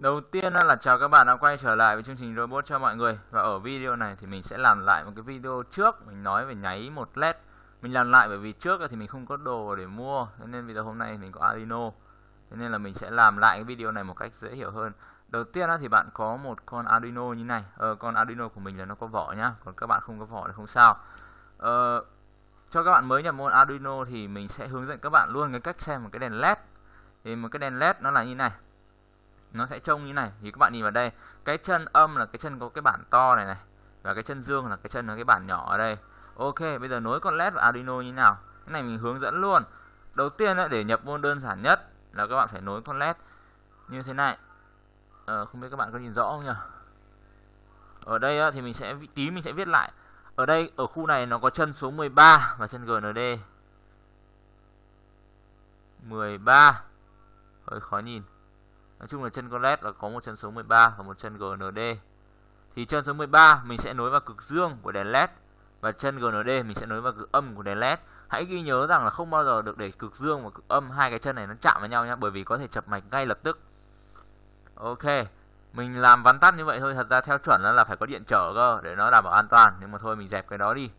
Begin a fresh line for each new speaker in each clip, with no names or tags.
Đầu tiên là chào các bạn đã quay trở lại với chương trình robot cho mọi người. Và ở video này thì mình sẽ làm lại một cái video trước. Mình nói về nháy một led Mình làm lại bởi vì trước thì mình không có đồ để mua. Thế nên video hôm nay mình có Arduino Thế nên là mình sẽ làm lại cái video này một cách dễ hiểu hơn. Đầu tiên thì bạn có một con Arduino như này. Ờ, Con Arduino của mình là nó có vỏ nhá. Còn các bạn không có vỏ thì không sao. Ờ, Cho các bạn mới nhập môn Arduino thì mình sẽ hướng dẫn các bạn luôn cái cách xem một cái đèn led Thì một cái đèn led nó là như này nó sẽ trông như này. Thì các bạn nhìn vào đây. Cái chân âm là cái chân có cái bản to này này. Và cái chân dương là cái chân là cái bản nhỏ ở đây. Ok bây giờ nối con led và arduino như nào? Cái này mình hướng dẫn luôn. Đầu tiên ấy, để nhập môn đơn giản nhất là các bạn phải nối con led như thế này. Ờ, không biết các bạn có nhìn rõ không nhỉ? Ở đây thì mình sẽ tí mình sẽ viết lại. Ở đây ở khu này nó có chân số 13 và chân GND 13 hơi khó nhìn. Nói chung là chân con led là có một chân số 13 và một chân GND. Thì chân số 13 mình sẽ nối vào cực dương của đèn led và chân GND mình sẽ nối vào cực âm của đèn led. Hãy ghi nhớ rằng là không bao giờ được để cực dương và cực âm hai cái chân này nó chạm vào nhau nhé bởi vì có thể chập mạch ngay lập tức. Ok, mình làm vắn tắt như vậy thôi, thật ra theo chuẩn là phải có điện trở cơ để nó đảm bảo an toàn, nhưng mà thôi mình dẹp cái đó đi.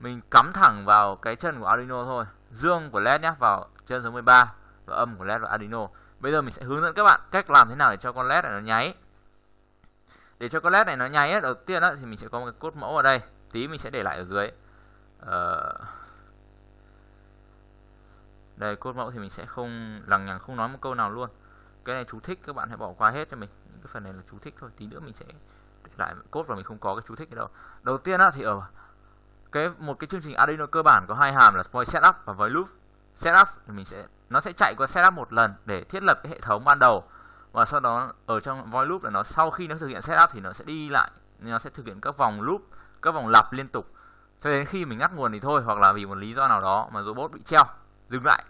Mình cắm thẳng vào cái chân của Arduino thôi, dương của led nhé vào chân số 13 và âm của led vào Arduino. Bây giờ mình sẽ hướng dẫn các bạn cách làm thế nào để cho con led này nó nháy. Để cho con led này nó nháy ấy, đầu tiên á, thì mình sẽ có một cái cốt mẫu ở đây. Tí mình sẽ để lại ở dưới. Ờ... Đây cốt mẫu thì mình sẽ không lằng nhằng không nói một câu nào luôn. Cái này chú thích các bạn hãy bỏ qua hết cho mình. Những cái phần này là chú thích thôi. Tí nữa mình sẽ để lại cốt và mình không có cái chú thích ở đâu. Đầu tiên á, thì ở cái một cái chương trình Arduino cơ bản có hai hàm là void setup và void loop. Setup thì mình sẽ nó sẽ chạy qua setup một lần để thiết lập cái hệ thống ban đầu. Và sau đó ở trong void loop là nó sau khi nó thực hiện setup thì nó sẽ đi lại nó sẽ thực hiện các vòng loop các vòng lặp liên tục. Cho đến khi mình ngắt nguồn thì thôi hoặc là vì một lý do nào đó mà robot bị treo dừng lại.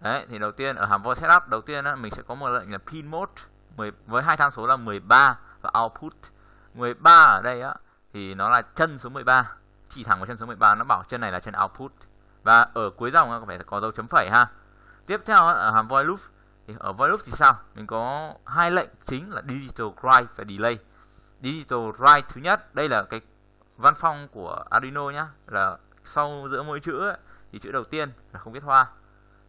Đấy thì đầu tiên ở hàm void setup đầu tiên á, mình sẽ có một lệnh là pin mode 10, với hai tham số là 13 và output. 13 ở đây á thì nó là chân số 13 chỉ thẳng vào chân số 13 nó bảo chân này là chân output và ở cuối dòng phải có dấu chấm phẩy ha. Tiếp theo ở hàm void loop. Thì ở void loop thì sao? Mình có hai lệnh chính là digital write và delay. Digital write thứ nhất đây là cái văn phong của Arduino nhá là sau giữa mỗi chữ ấy, thì chữ đầu tiên là không viết hoa.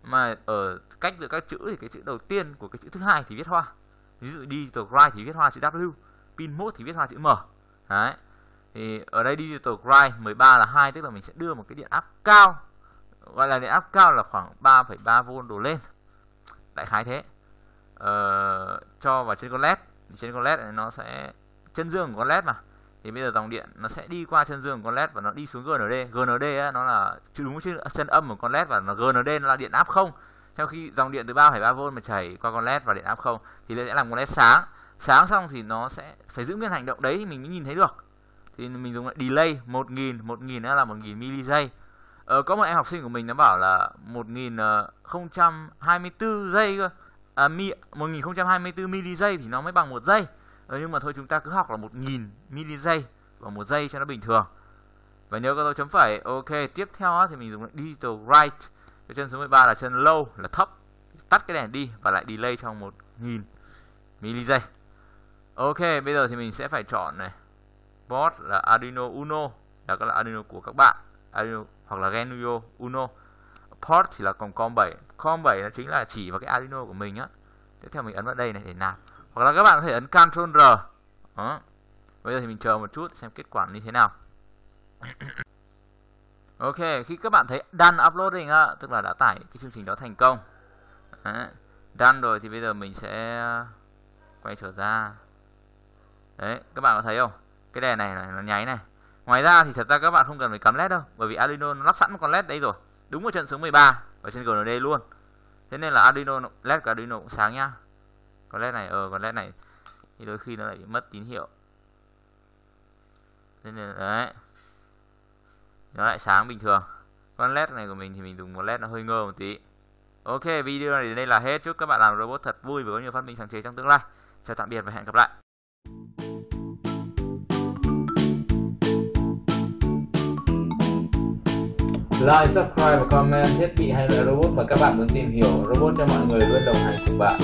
Mà ở cách giữa các chữ thì cái chữ đầu tiên của cái chữ thứ hai thì viết hoa. Ví dụ digital write thì viết hoa chữ W pin mode thì viết hoa chữ M. Đấy. Thì ở đây digital write 13 là hai tức là mình sẽ đưa một cái điện áp cao gọi là điện áp cao là khoảng 3,3V đổ lên. Đại khái thế. Ờ, cho vào trên con led. Trên con led này nó sẽ chân dương của con led mà. Thì bây giờ dòng điện nó sẽ đi qua chân dương của con led và nó đi xuống GND GND ấy, nó là đúng chứ chân âm của con led và nó GND nó là điện áp không. Theo khi dòng điện từ 3,3V mà chảy qua con led và điện áp không thì nó sẽ làm con led sáng. Sáng xong thì nó sẽ phải giữ nguyên hành động đấy thì mình mới nhìn thấy được. Thì mình dùng delay 1000 1000 là 1000 mili giây Ờ, có một em học sinh của mình nó bảo là 1024 ờ, giây cơ. À, mi, 1024 mili giây thì nó mới bằng một giây. Ờ, nhưng mà thôi chúng ta cứ học là 1000 mili giây và một giây cho nó bình thường. Và nhớ các dấu chấm phẩy. Ok, tiếp theo thì mình dùng digital right. Cái chân số 13 là chân low là thấp. Tắt cái đèn đi và lại delay trong 1000 mili giây. Ok, bây giờ thì mình sẽ phải chọn này. Board là Arduino Uno là cái là Arduino của các bạn. Arduino hoặc là Genuino Uno port thì là còn com 7 com 7 là chính là chỉ vào cái Arduino của mình á tiếp theo mình ấn vào đây này để nạp hoặc là các bạn có thể ấn Ctrl R đó. bây giờ thì mình chờ một chút xem kết quả như thế nào Ok, khi các bạn thấy done uploading á, tức là đã tải cái chương trình đó thành công. Đấy. Done rồi thì bây giờ mình sẽ quay trở ra. Đấy, các bạn có thấy không? Cái đèn này, này nó nháy này. Ngoài ra thì thật ra các bạn không cần phải cắm led đâu bởi vì Arduino nó lắp sẵn một con led đấy rồi. Đúng ở trận số 13 ở trên GND luôn. Thế nên là Arduino led của Arduino cũng sáng nhá. Con led này ờ con led này thì đôi khi nó lại mất tín hiệu. Thế nên là đấy. Nó lại sáng bình thường. Con led này của mình thì mình dùng một led nó hơi ngơ một tí. Ok, video này đến đây là hết. Chúc các bạn làm robot thật vui và có nhiều phát minh sáng chế trong tương lai. Chào tạm biệt và hẹn gặp lại. Like, subscribe và comment thiết bị hay là robot mà các bạn muốn tìm hiểu. Robot cho mọi người luôn đồng hành cùng bạn.